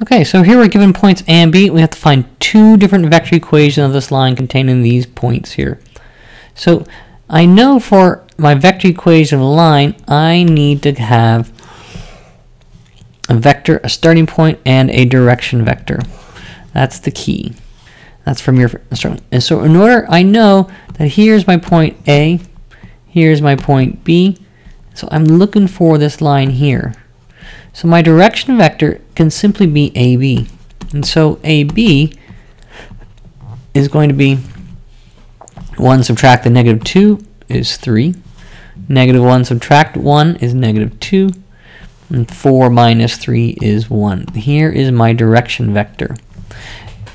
Okay, so here we're given points A and B. We have to find two different vector equations of this line containing these points here. So I know for my vector equation of a line, I need to have a vector, a starting point, and a direction vector. That's the key. That's from your And so in order, I know that here's my point A, here's my point B. So I'm looking for this line here. So my direction vector can simply be AB. And so AB is going to be 1 subtract the negative 2 is 3. Negative 1 subtract 1 is negative 2. And 4 minus 3 is 1. Here is my direction vector.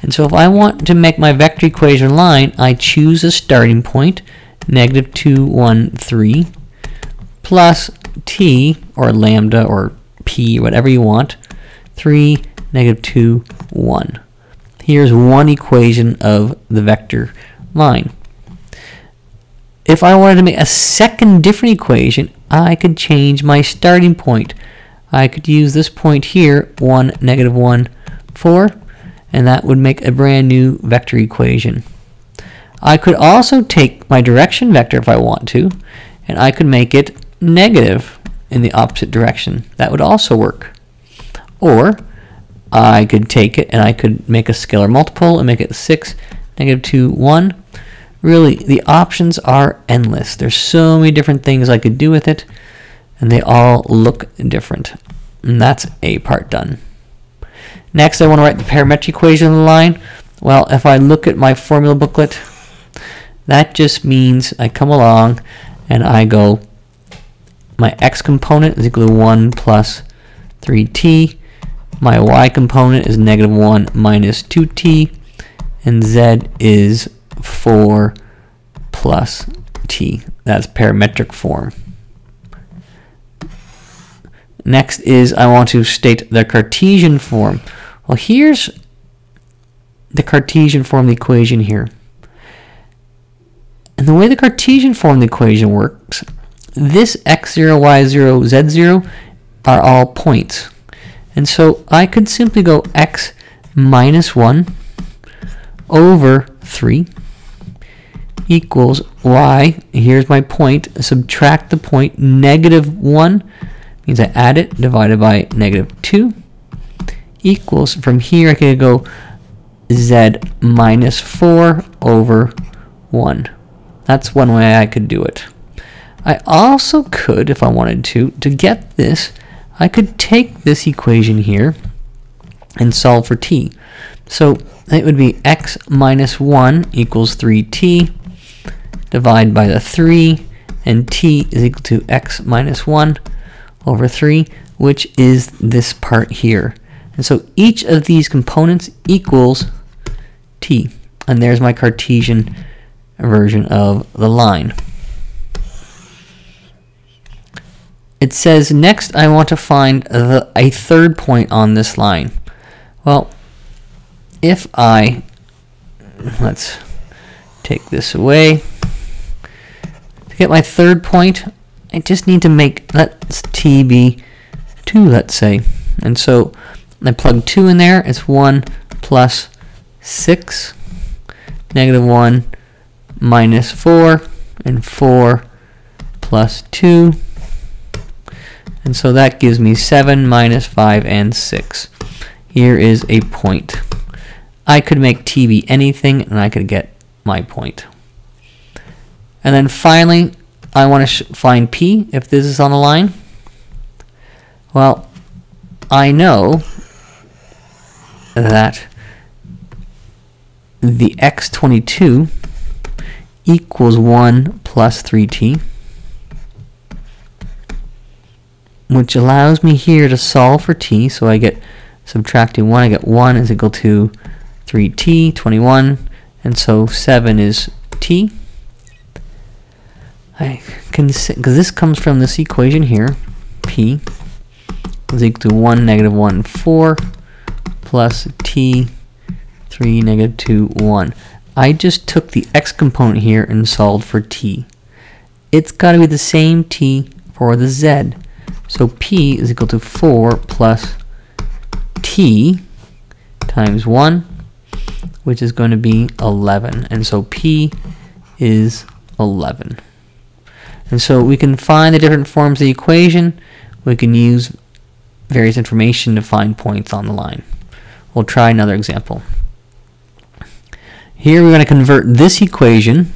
And so if I want to make my vector equation line, I choose a starting point, negative 2, 1, 3, plus t, or lambda, or p, whatever you want, 3, negative 2, 1. Here's one equation of the vector line. If I wanted to make a second different equation, I could change my starting point. I could use this point here, 1, negative 1, 4, and that would make a brand new vector equation. I could also take my direction vector if I want to, and I could make it negative in the opposite direction. That would also work. Or I could take it and I could make a scalar multiple and make it 6, negative 2, 1. Really, the options are endless. There's so many different things I could do with it and they all look different. And that's a part done. Next, I want to write the parametric equation of the line. Well, if I look at my formula booklet, that just means I come along and I go, my x component is equal to 1 plus 3t, my y component is negative 1 minus 2t, and z is 4 plus t. That's parametric form. Next is I want to state the Cartesian form. Well, here's the Cartesian form of the equation here. And the way the Cartesian form of the equation works, this x0, y0, z0 are all points. And so I could simply go x minus 1 over 3 equals y, here's my point, subtract the point, negative 1 means I add it, divided by negative 2, equals, from here I can go z minus 4 over 1. That's one way I could do it. I also could, if I wanted to, to get this, I could take this equation here and solve for t. So it would be x minus 1 equals 3t, divide by the 3, and t is equal to x minus 1 over 3, which is this part here. And so each of these components equals t. And there's my Cartesian version of the line. It says next I want to find the, a third point on this line. Well, if I, let's take this away. To get my third point, I just need to make, let's t be 2, let's say. And so I plug 2 in there, it's 1 plus 6, negative 1 minus 4, and 4 plus 2. And so that gives me 7 minus 5 and 6. Here is a point. I could make t be anything, and I could get my point. And then finally, I want to find p if this is on the line. Well, I know that the x22 equals 1 plus 3t. Which allows me here to solve for t. So I get subtracting 1, I get 1 is equal to 3t, 21, and so 7 is t. I can because this comes from this equation here, p is equal to 1, negative 1, 4, plus t, 3, negative 2, 1. I just took the x component here and solved for t. It's got to be the same t for the z. So P is equal to 4 plus T times 1, which is going to be 11. And so P is 11. And so we can find the different forms of the equation. We can use various information to find points on the line. We'll try another example. Here we're going to convert this equation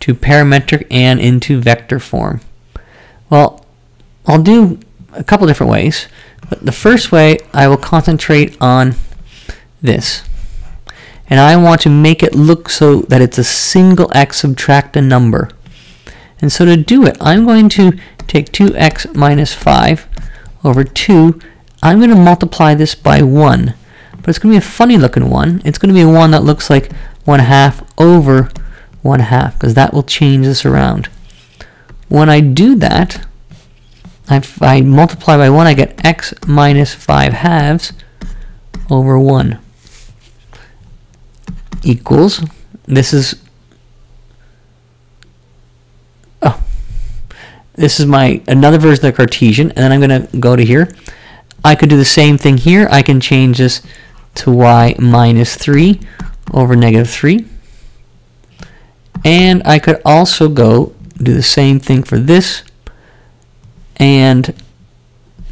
to parametric and into vector form. Well, I'll do a couple different ways, but the first way I will concentrate on this. And I want to make it look so that it's a single x subtract a number. And so to do it, I'm going to take 2x minus 5 over 2. I'm going to multiply this by 1. But it's going to be a funny looking one. It's going to be a one that looks like 1 half over 1 half, because that will change this around. When I do that, if I multiply by 1, I get x minus 5 halves over 1 equals, this is oh, this is my another version of the Cartesian, and then I'm going to go to here. I could do the same thing here. I can change this to y minus 3 over negative 3. And I could also go do the same thing for this and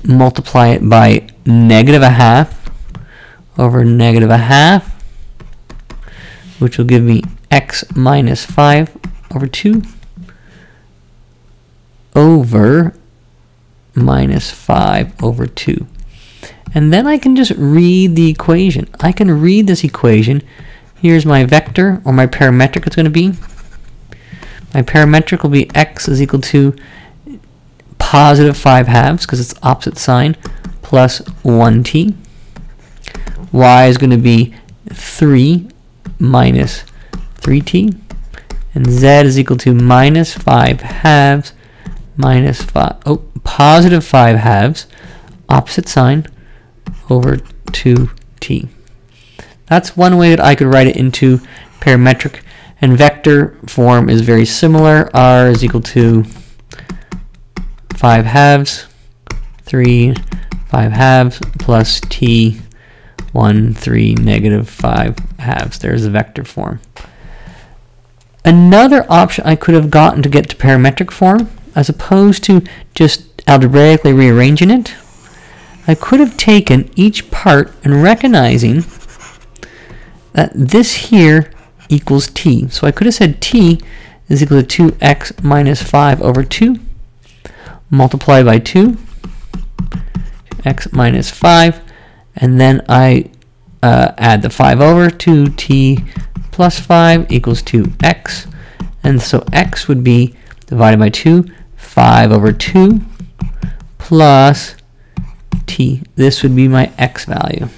multiply it by negative a half over negative a half, which will give me x minus 5 over 2 over minus 5 over 2. And then I can just read the equation. I can read this equation. Here's my vector, or my parametric it's going to be. My parametric will be x is equal to positive 5 halves, because it's opposite sign, plus 1t. y is going to be 3 minus 3t. And z is equal to minus 5 halves minus 5, oh, positive 5 halves, opposite sign, over 2t. That's one way that I could write it into parametric. And vector form is very similar. r is equal to 5 halves, 3, 5 halves, plus t, 1, 3, negative 5 halves. There's the vector form. Another option I could have gotten to get to parametric form as opposed to just algebraically rearranging it, I could have taken each part and recognizing that this here equals t. So I could have said t is equal to 2x minus 5 over 2, multiply by 2, x minus 5, and then I uh, add the 5 over, 2t plus 5 equals 2x, and so x would be divided by 2, 5 over 2 plus t. This would be my x value.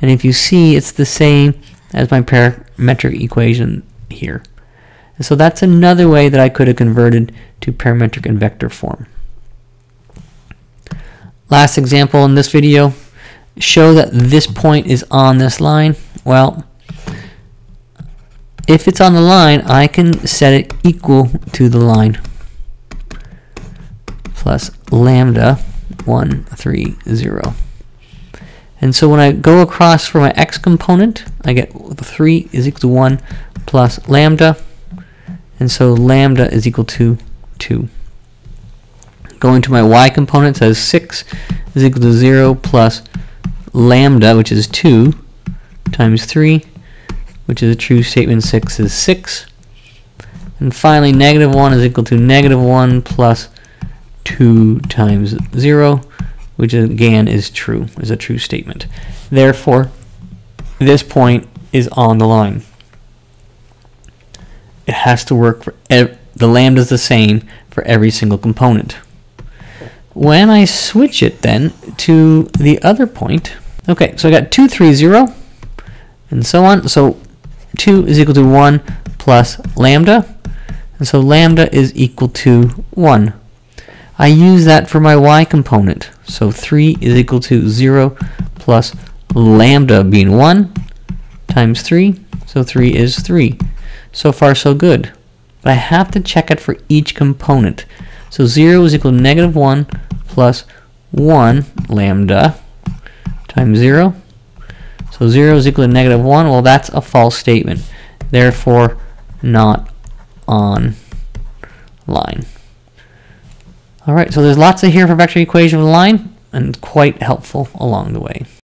And if you see, it's the same as my parametric equation here. And so that's another way that I could have converted to parametric and vector form. Last example in this video, show that this point is on this line. Well, if it's on the line, I can set it equal to the line plus lambda 1, 3, 0. And so when I go across for my x component, I get 3 is equal to 1 plus lambda. And so lambda is equal to 2. Going to my y component says 6 is equal to 0 plus lambda, which is 2, times 3, which is a true statement. 6 is 6. And finally, negative 1 is equal to negative 1 plus 2 times 0, which again is true, is a true statement. Therefore, this point is on the line. It has to work for the lambda is the same for every single component. When I switch it then to the other point, okay, so I got 2, 3, 0, and so on. So 2 is equal to 1 plus lambda, and so lambda is equal to 1. I use that for my y component. So 3 is equal to 0 plus lambda being 1 times 3. So 3 is 3. So far so good. But I have to check it for each component. So 0 is equal to negative 1 plus 1 lambda times 0. So 0 is equal to negative 1. Well, that's a false statement. Therefore, not on line. Alright, so there's lots of here for vector equation of line, and quite helpful along the way.